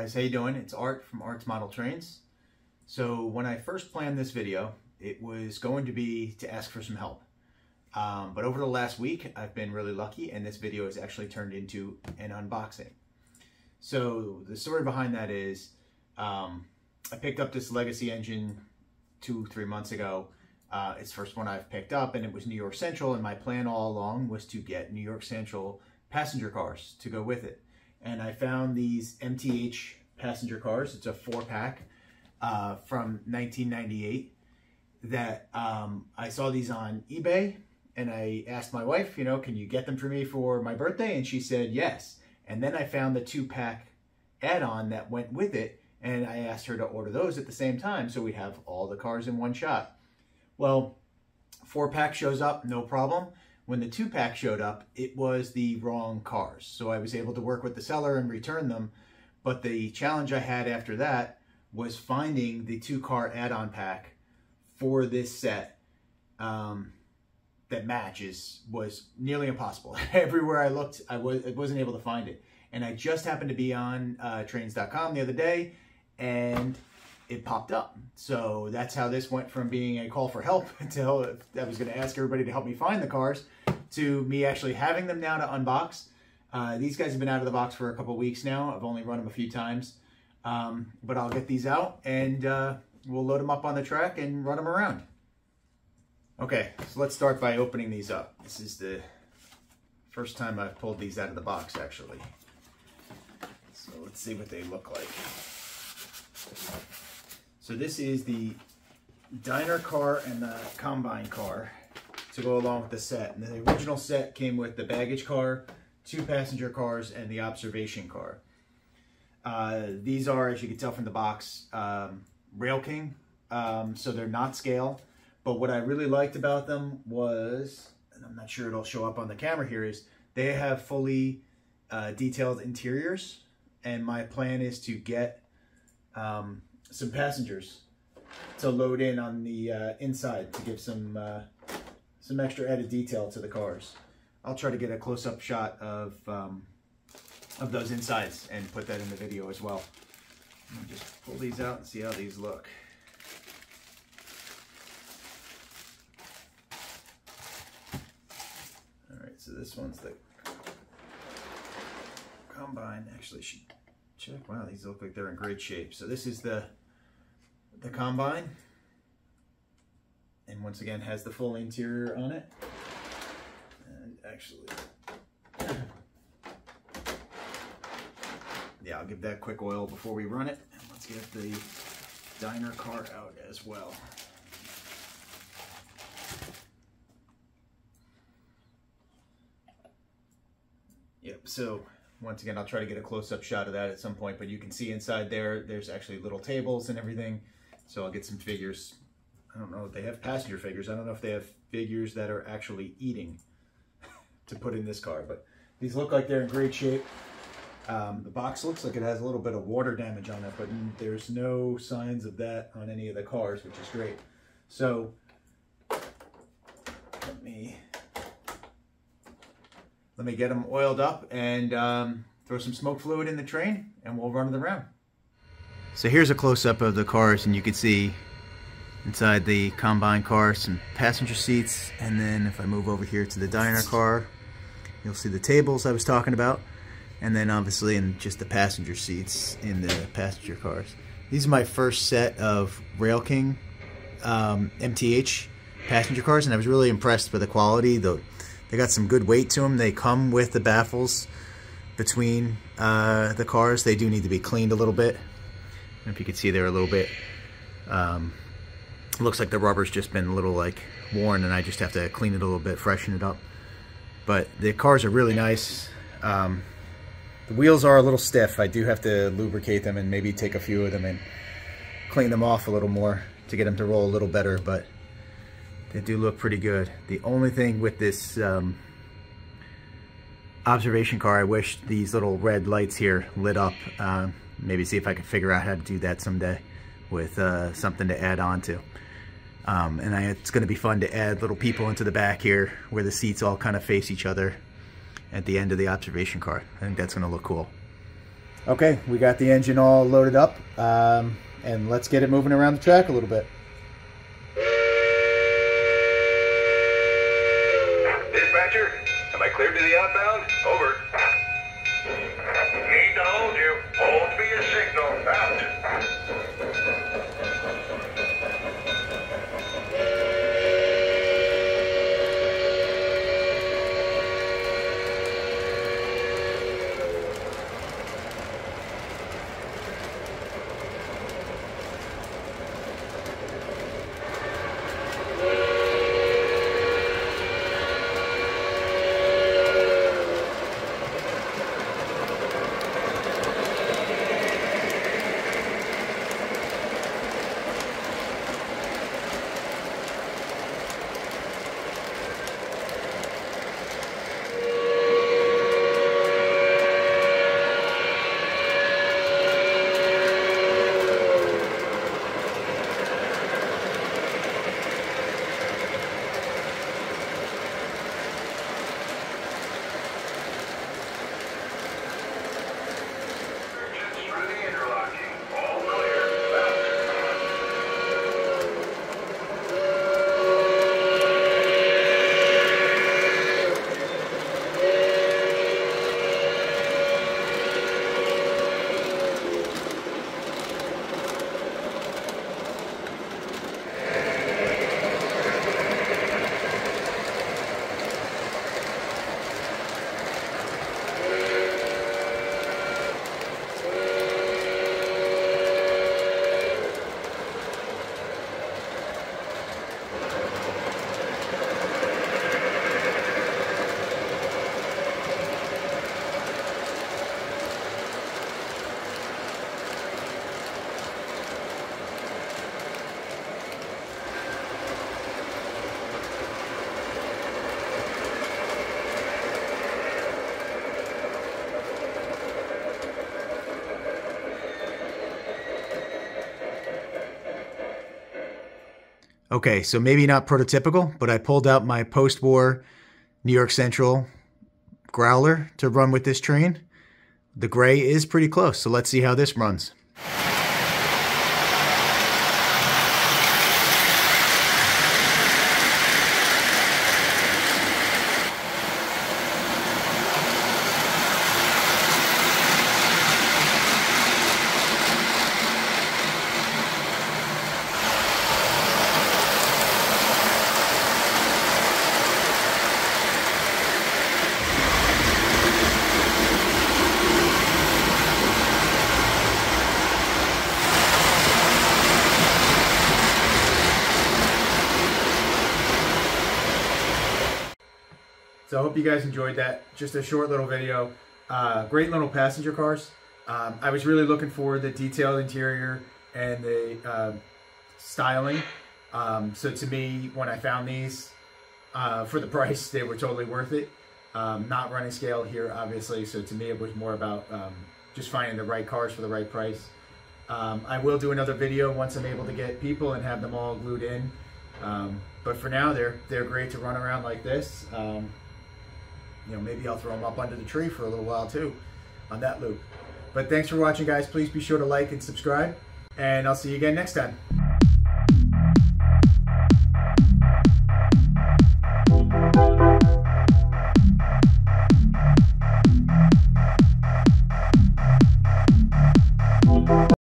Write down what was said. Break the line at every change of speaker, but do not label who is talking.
guys, how you doing? It's Art from Art's Model Trains. So when I first planned this video, it was going to be to ask for some help. Um, but over the last week, I've been really lucky and this video has actually turned into an unboxing. So the story behind that is um, I picked up this Legacy engine two, three months ago. Uh, it's the first one I've picked up and it was New York Central and my plan all along was to get New York Central passenger cars to go with it. And I found these MTH passenger cars. It's a four pack uh, from 1998 that um, I saw these on eBay and I asked my wife, you know, can you get them for me for my birthday? And she said yes. And then I found the two pack add-on that went with it and I asked her to order those at the same time so we'd have all the cars in one shot. Well, four pack shows up, no problem. When the two pack showed up, it was the wrong cars. So I was able to work with the seller and return them. But the challenge I had after that was finding the two car add-on pack for this set um, that matches was nearly impossible. Everywhere I looked, I, was, I wasn't able to find it. And I just happened to be on uh, trains.com the other day and it popped up. So that's how this went from being a call for help until I was going to ask everybody to help me find the cars to me actually having them now to unbox. Uh, these guys have been out of the box for a couple weeks now. I've only run them a few times. Um, but I'll get these out and uh, we'll load them up on the track and run them around. Okay, so let's start by opening these up. This is the first time I've pulled these out of the box, actually. So let's see what they look like. So this is the diner car and the combine car to go along with the set. And the original set came with the baggage car, two passenger cars, and the observation car. Uh, these are, as you can tell from the box, um, Rail King, um, so they're not scale. But what I really liked about them was, and I'm not sure it'll show up on the camera here, is they have fully uh, detailed interiors. And my plan is to get um, some passengers to load in on the uh, inside to give some uh, some extra added detail to the cars. I'll try to get a close-up shot of um, of those insides and put that in the video as well. just pull these out and see how these look. All right, so this one's the combine. Actually, should check. Wow, these look like they're in great shape. So this is the the combine. And once again, has the full interior on it. And actually, yeah, I'll give that quick oil before we run it. And let's get the diner car out as well. Yep, so once again, I'll try to get a close-up shot of that at some point, but you can see inside there, there's actually little tables and everything. So I'll get some figures. I don't know if they have passenger figures. I don't know if they have figures that are actually eating to put in this car, but these look like they're in great shape. Um, the box looks like it has a little bit of water damage on it, but there's no signs of that on any of the cars, which is great. So let me let me get them oiled up and um, throw some smoke fluid in the train, and we'll run it around. So here's a close-up of the cars, and you can see inside the combine car some passenger seats, and then if I move over here to the diner car, you'll see the tables I was talking about and then obviously in just the passenger seats in the passenger cars. These are my first set of Rail King um, MTH passenger cars, and I was really impressed with the quality. Though they got some good weight to them. They come with the baffles between uh, the cars. They do need to be cleaned a little bit. If you can see they're a little bit, um, looks like the rubber's just been a little like worn, and I just have to clean it a little bit, freshen it up. But the cars are really nice. Um, the wheels are a little stiff. I do have to lubricate them and maybe take a few of them and clean them off a little more to get them to roll a little better, but they do look pretty good. The only thing with this um, observation car, I wish these little red lights here lit up. Uh, maybe see if I can figure out how to do that someday with uh, something to add on to. Um, and I, it's going to be fun to add little people into the back here where the seats all kind of face each other at the end of the observation car. I think that's going to look cool. Okay, we got the engine all loaded up, um, and let's get it moving around the track a little bit.
Dispatcher, am I cleared to the outbound? Over.
Okay, so maybe not prototypical, but I pulled out my post-war New York Central Growler to run with this train. The gray is pretty close, so let's see how this runs. Hope you guys enjoyed that. Just a short little video. Uh, great little passenger cars. Um, I was really looking for the detailed interior and the uh, styling. Um, so to me, when I found these uh, for the price, they were totally worth it. Um, not running scale here, obviously. So to me, it was more about um, just finding the right cars for the right price. Um, I will do another video once I'm able to get people and have them all glued in. But for now, they're they're great to run around like this. You know, maybe I'll throw them up under the tree for a little while too on that loop. But thanks for watching, guys. Please be sure to like and subscribe, and I'll see you again next time.